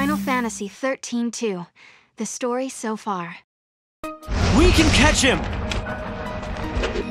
Final Fantasy 13 2. The story so far. We can catch him!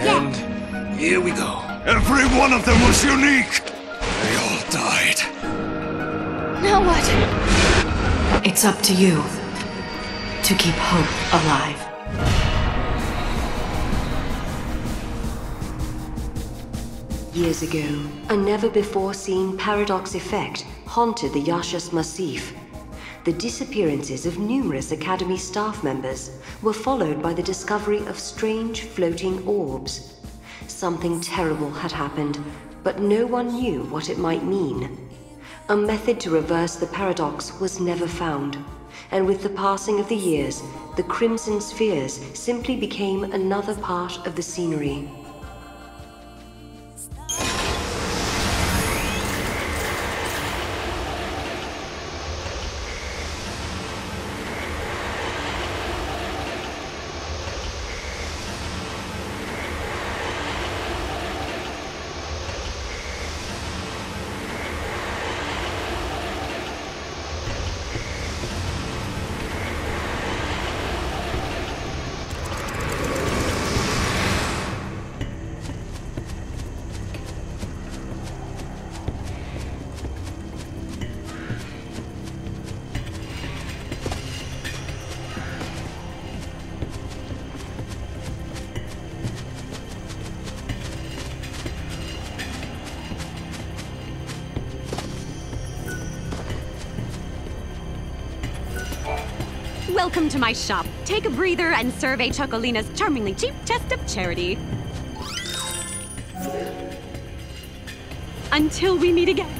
And here we go. Every one of them was unique! They all died. Now what? It's up to you to keep hope alive. Years ago, a never-before-seen paradox effect haunted the Yaschas Massif. The disappearances of numerous Academy staff members were followed by the discovery of strange floating orbs. Something terrible had happened, but no one knew what it might mean. A method to reverse the paradox was never found, and with the passing of the years, the Crimson Spheres simply became another part of the scenery. Welcome to my shop. Take a breather and survey Chocolina's charmingly cheap chest of charity. Until we meet again.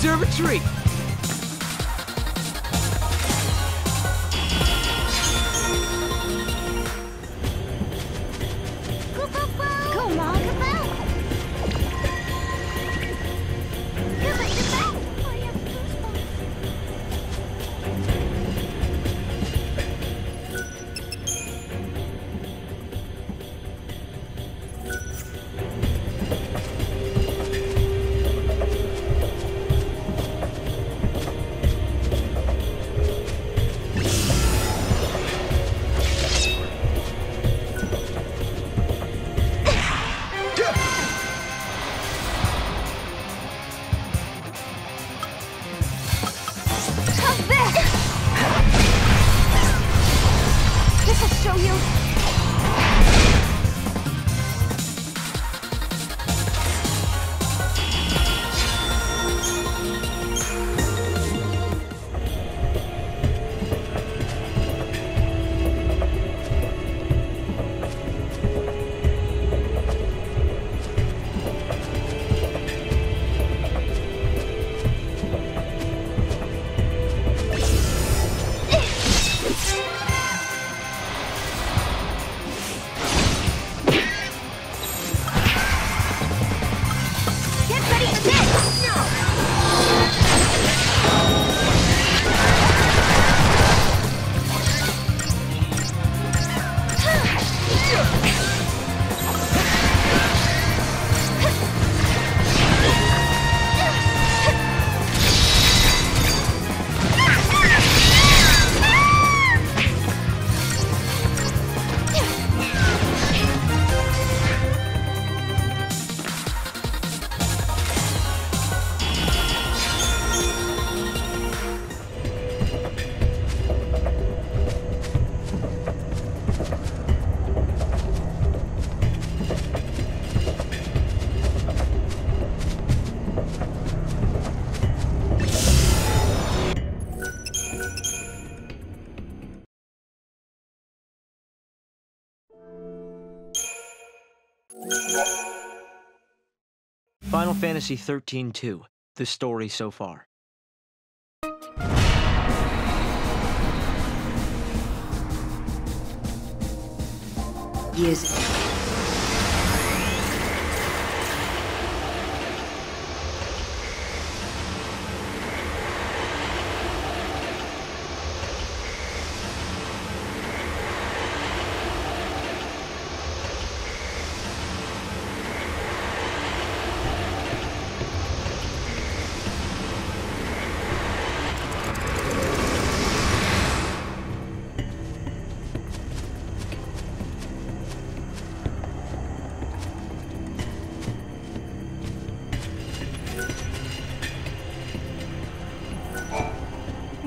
Deserve a treat. Final Fantasy 13-2. The story so far. Years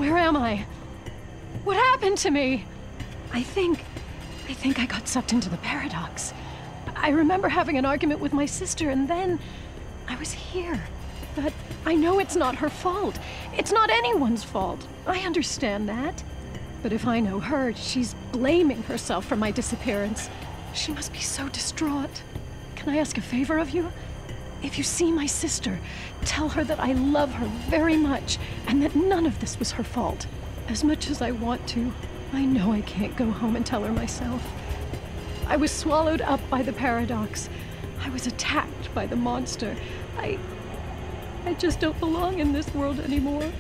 Where am I? What happened to me? I think. I think I got sucked into the paradox. I remember having an argument with my sister, and then. I was here. But I know it's not her fault. It's not anyone's fault. I understand that. But if I know her, she's blaming herself for my disappearance. She must be so distraught. Can I ask a favor of you? If you see my sister, tell her that I love her very much and that none of this was her fault. As much as I want to, I know I can't go home and tell her myself. I was swallowed up by the paradox. I was attacked by the monster. I. I just don't belong in this world anymore.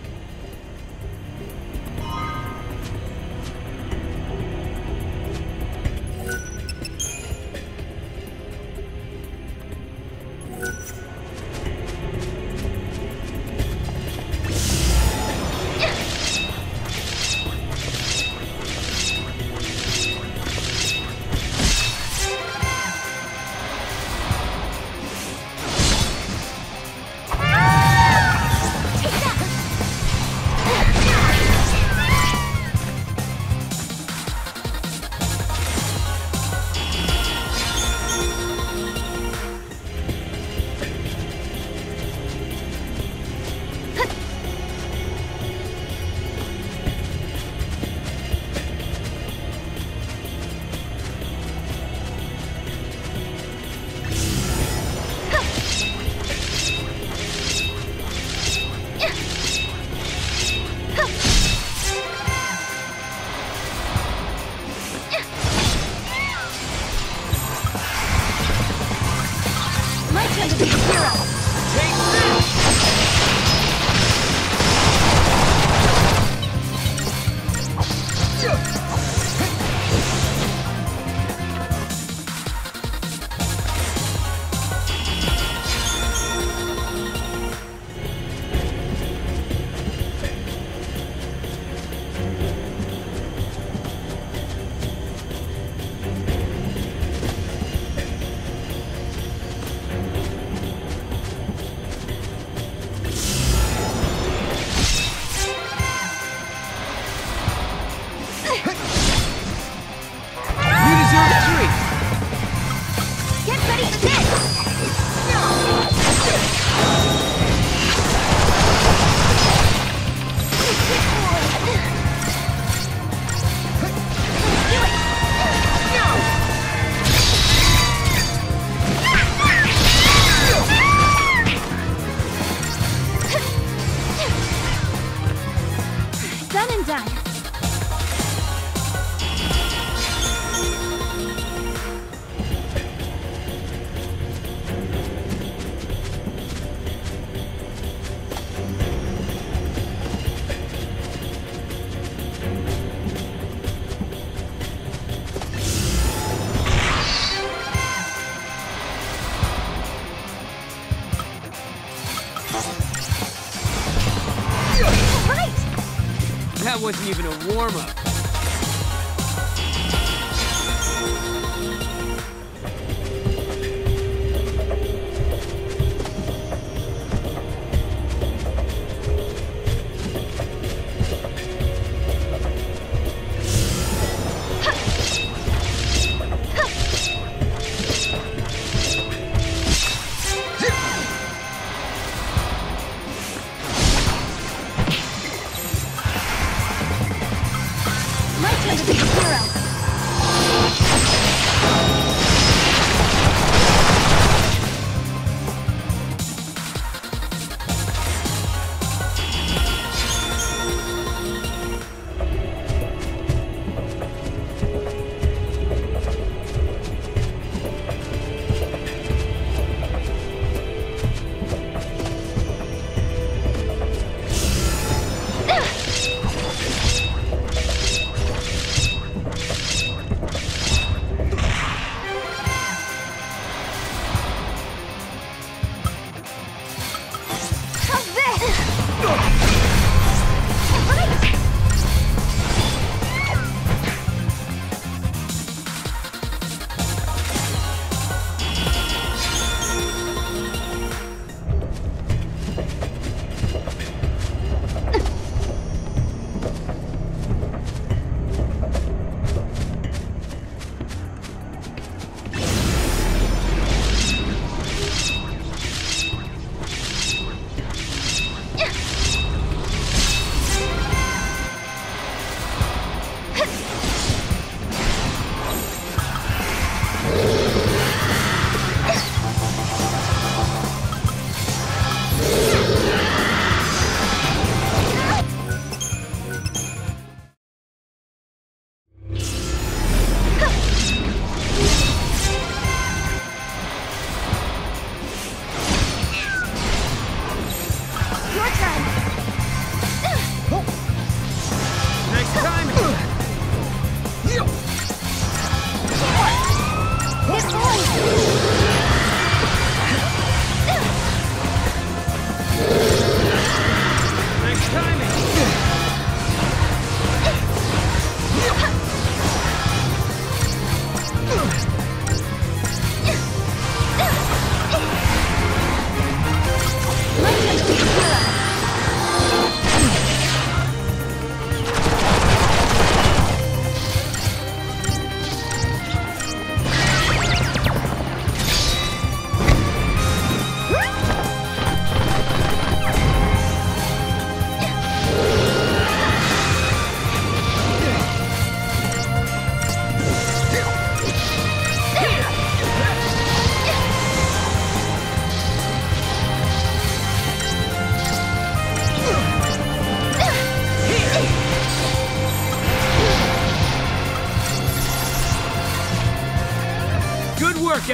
wasn't even a warm up.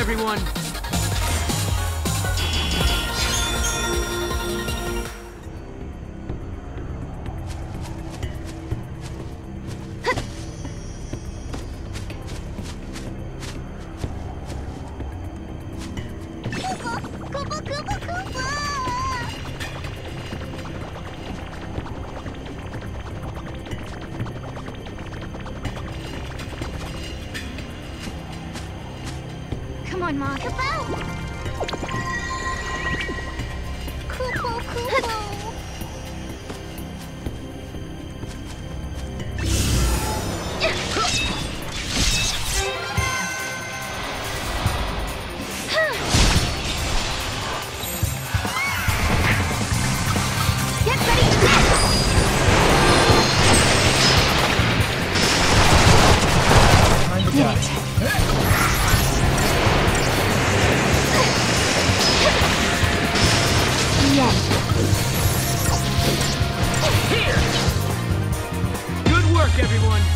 everyone. on, Ma. Kaboom! everyone.